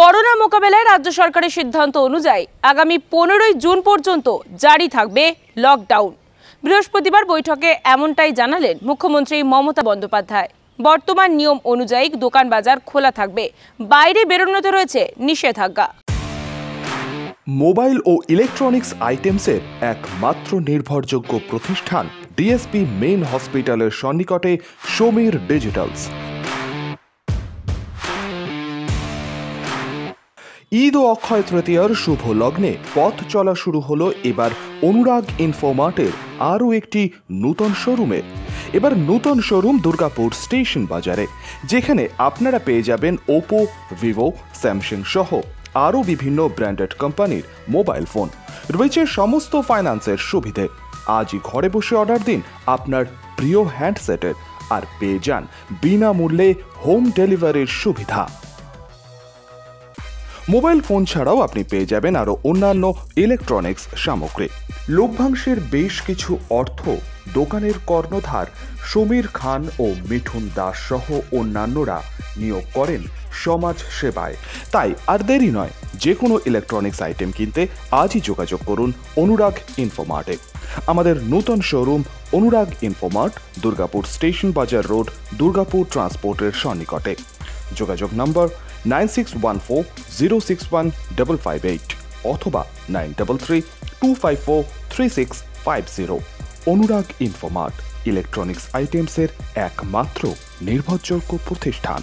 Corona মোকাবেলায় রাজ্য সরকারের সিদ্ধান্ত অনুযায়ী আগামী পনেরোই জুন পর্যন্ত জারি থাকবে লকডাউন বৃহস্পতিবার বৈঠকে এমনটাই জানালেন মুখ্যমন্ত্রী মমতা বন্দ্যোপাধ্যায়। বর্তমান নিয়ম অনুযায়ী দোকান বাজার খোলা থাকবে। বাইরে বেরোনোতে রয়েছে নিষেধাজ্ঞা। মোবাইল ও ইলেকট্রনিক্স আইটেমসের একমাত্র নির্ভরযোগ্য প্রতিষ্ঠান ডিএসপি মেইন হসপিটালের সন্নিকটে সমীর ডিজিটালস। ঈদ ও অক্ষয় তৃতীয়ার শুভ লগ্নে পথ চলা শুরু হলো এবার অনুরাগ ইনফোমার্টের আরও একটি নূতন শোরুমে। এবার নূতন শোরুম দুর্গাপুর স্টেশন বাজারে, যেখানে আপনারা পেয়ে যাবেন ওপো ভিভো স্যামসাং সহ আরও বিভিন্ন ব্র্যান্ডেড কোম্পানির মোবাইল ফোন। রয়েছে সমস্ত ফাইন্যান্সের সুবিধে। আজই ঘরে বসে অর্ডার দিন আপনার প্রিয় হ্যান্ডসেটের আর পেয়ে যান বিনামূল্যে হোম ডেলিভারির সুবিধা। মোবাইল ফোন ছাড়াও আপনি পেয়ে যাবেন আরও অন্যান্য ইলেকট্রনিক্স সামগ্রী। লভ্যাংশের বেশ কিছু অর্থ দোকানের কর্ণধার সমীর খান ও মিঠুন দাস সহ অন্যান্যরা নিয়োগ করেন সমাজ সেবায়। তাই আর দেরি নয়, যে কোনো ইলেকট্রনিক্স আইটেম কিনতে আজই যোগাযোগ করুন অনুরাগ ইনফোমার্টে আমাদের নূতন showroom Anurag Infomart Durgapur station Bazar road, Durgapur ট্রান্সপোর্টের সন্নিকটে। যোগাযোগ নম্বর nine six one four zero six one double five eight অথবা nine double three two five four three six five zero Anurag Infomart electronics আইটেমসের একমাত্র নির্ভরযোগ্য প্রতিষ্ঠান।